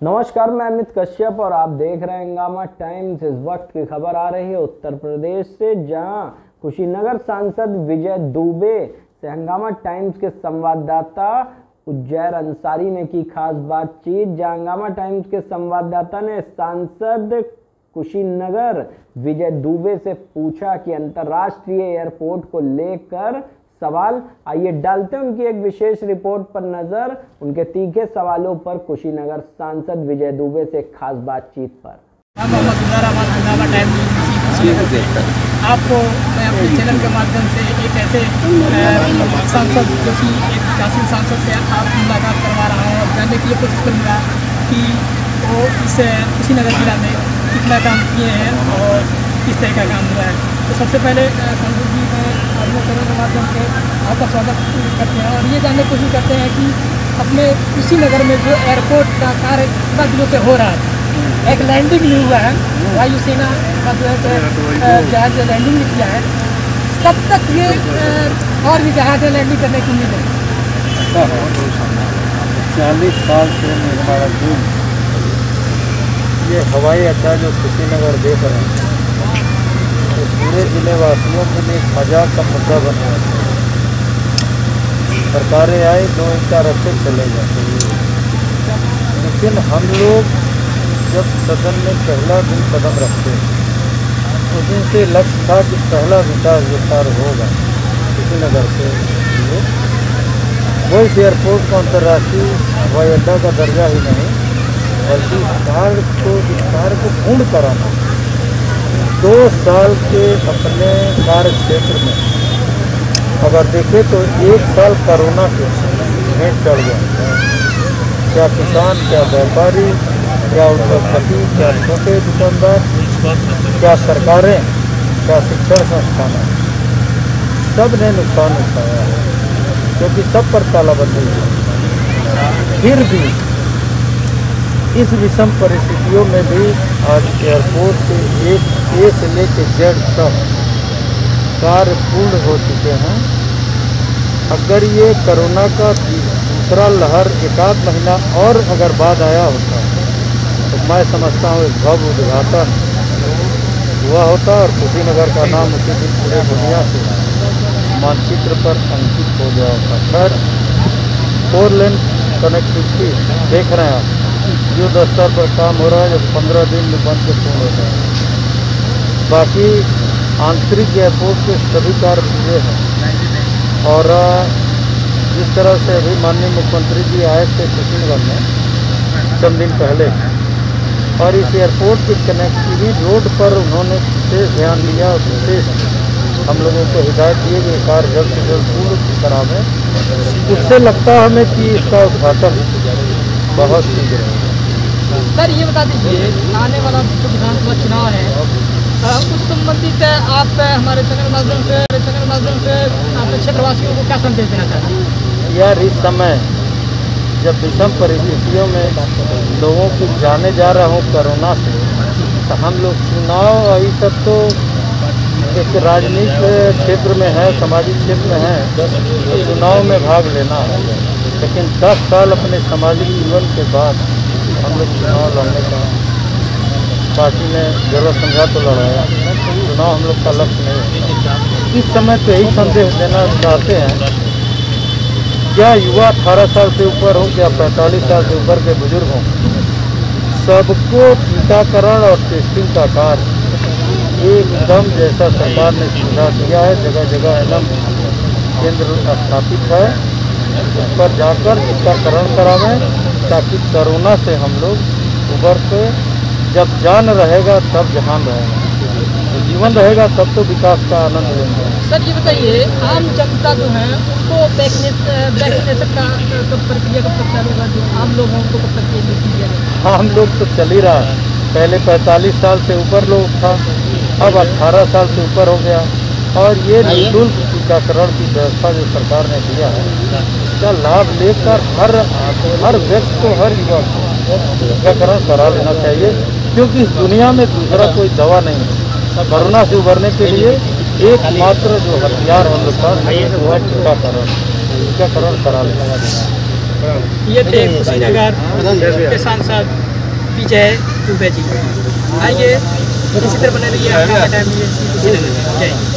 नमस्कार, मैं अमित कश्यप और आप देख रहे हैं हंगामा टाइम्स। इस वक्त की खबर आ रही है उत्तर प्रदेश से, जहाँ कुशीनगर सांसद विजय दुबे से हंगामा टाइम्स के संवाददाता उज्जैर अंसारी ने की खास बातचीत, जहाँ हंगामा टाइम्स के संवाददाता ने सांसद कुशीनगर विजय दुबे से पूछा कि अंतर्राष्ट्रीय एयरपोर्ट को लेकर सवाल। आइए डालते हैं उनकी एक विशेष रिपोर्ट पर नज़र, उनके तीखे सवालों पर कुशीनगर सांसद विजय दुबे से खास बातचीत पर। आपको मैं अपने चैनल के माध्यम से एक ऐसे सांसद जो कि एक सांसद से आप मुलाकात करवा रहा हूँ और जानने की कोशिश करूँगा कि वो इस कुशीनगर जिला में कितना काम किए हैं और किस तरह का काम हुआ है। तो सबसे पहले अ, सांसद जी मैं अपने चैनल के माध्यम से आपका स्वागत करते हैं और ये जानने की कोशिश करते हैं कि अपने कुशीनगर में जो एयरपोर्ट का कार्य कितना दिनों से हो रहा है। एक लैंडिंग नहीं हुआ है। वायुसेना का जो है जहाज़ लैंडिंग भी किया है। कब तक ये और भी जहाज़ लैंडिंग करने की उम्मीद है? चालीस साल से हमारा निर्माणाधीन ये हवाई अड्डा जो कुशीनगर देख रहे हैं पूरे ज़िले वासियों के लिए मज़ाक का मुद्दा बन गया। था। सरकारें आए दो इंचा रस्ते चले जाते लेकिन हम लोग जब सदन में पहला दिन कदम रखते उस दिन से लक्ष्य था कि पहला विकास विस्तार होगा। कुशीनगर से लिए वो इस एयरपोर्ट को अंतर्राष्ट्रीय हवाई अड्डा का दर्जा ही नहीं, बल्कि कार्य को कार्य को पूर्ण कराना। दो साल के अपने कार्य क्षेत्र में। अगर देखें तो एक साल कोरोना के भेंट चढ़ गया। क्या किसान, क्या व्यापारी, क्या उद्योगपति, क्या छोटे दुकानदार, क्या सरकारें, क्या शिक्षण संस्थान। सबने नुकसान उठाया है, क्योंकि सब पर तालाबंदी है फिर भी इस विषम परिस्थितियों में भी आज एयरपोर्ट के एक ए से लेके जेड तक कार्य पूर्ण हो चुके हैं। अगर ये कोरोना का दूसरा लहर एक आध महीना और अगर बाद आया होता तो मैं समझता हूँ एक भव्य उद्घाटन हुआ होता और कुशीनगर का नाम उसी दिन पूरे दुनिया से मानचित्र पर अंकित हो गया होता। खैर फोर लेन कनेक्टिविटी देख रहे हैं आप। युद्ध स्तर पर काम हो रहा है, जब पंद्रह दिन में बंद के पूर्ण हो। जाए बाकी आंतरिक एयरपोर्ट के सभी कार्य पूरे हैं। और जिस तरह से अभी माननीय मुख्यमंत्री जी आए थे कुशीनगर में चंद दिन पहले, और इस एयरपोर्ट की कनेक्टिविटी रोड पर उन्होंने विशेष ध्यान दिया और विशेष हम लोगों को हिदायत दिए कि कार्य जल्द से जल्द पूर्ण करावें। उससे लगता हमें कि इसका उद्घाटन बहुत है। सर ये बता दीजिए आने वाला जो विधानसभा चुनाव है उस संबंधित आप हमारे चैनल माध्यम से चैनल माध्यम से अपने क्षेत्रवासियों को क्या संदेश देना चाहते हैं? यार इस समय जब विषम परिस्थितियों में लोगों की जाने जा रहा हूँ कोरोना से तो हम लोग चुनाव अभी तक तो एक राजनीतिक क्षेत्र में है सामाजिक क्षेत्र में है तो चुनाव में भाग लेना है लेकिन 10 साल अपने सामाजिक जीवन के बाद हम लोग चुनाव लड़ने का पार्टी ने ज़रूरत समझा तो लड़ाया चुनाव हम लोग का लक्ष्य नहीं है। इस समय तो यही संदेश देना चाहते हैं, क्या युवा 18 साल से ऊपर हो या 45 साल से ऊपर के बुज़ुर्ग हों? सबको टीकाकरण और टेस्टिंग का कार्य एकदम जैसा सरकार ने सुविधा दिया है जगह जगह एलम केंद्र स्थापित है। पर जाकर टीकाकरण करावें ताकि कोरोना से हम लोग उबर के जब जान रहेगा तब जहान रहेगा। तो जीवन रहेगा तब तो विकास का आनंद लेंगे। सर ये बताइए आम जनता जो है उसको वैक्सीनेशन का कब प्रक्रिया कब तक चालू होगा? जो आम लोगों को कब तक ये हाँ हम लोग तो चल ही रहा। है पहले 45 साल से ऊपर लोग था अब 18 साल से ऊपर हो गया। और ये निःशुल्क टीकाकरण की व्यवस्था जो सरकार ने दिया है, इसका लाभ लेकर हर हर व्यक्ति को, हर युवा को टीकाकरण करा लेना चाहिए, क्योंकि इस दुनिया में दूसरा कोई दवा नहीं है। कोरोना से उभरने के लिए एकमात्र जो हथियार हम लोग पास वो है टीकाकरण। टीकाकरण करा लेना ये थे कुशीनगर के सांसद विजय दुबे जी। आइए इसी तरह बने रहिए टाइम जय।